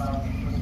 about